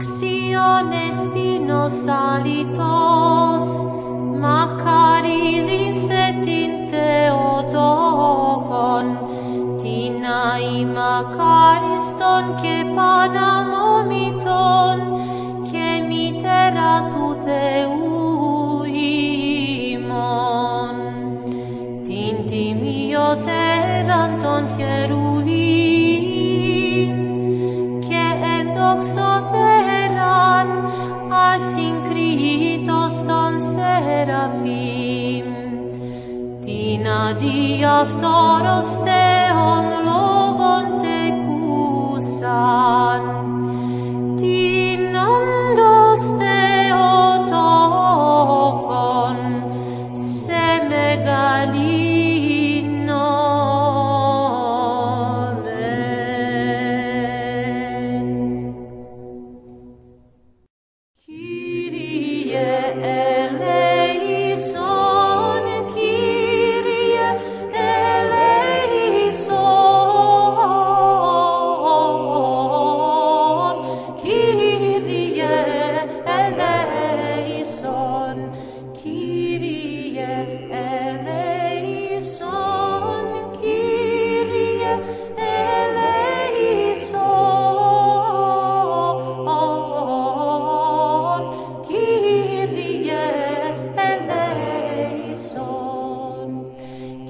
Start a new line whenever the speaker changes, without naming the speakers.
acciones dinos salitos, macaris in setin Theotokon, tinai macaris ton και panamomiton, και μητέρα του Θεού ημών, την τιμιωτέραν των χερού γραφή. την αντί λόγων.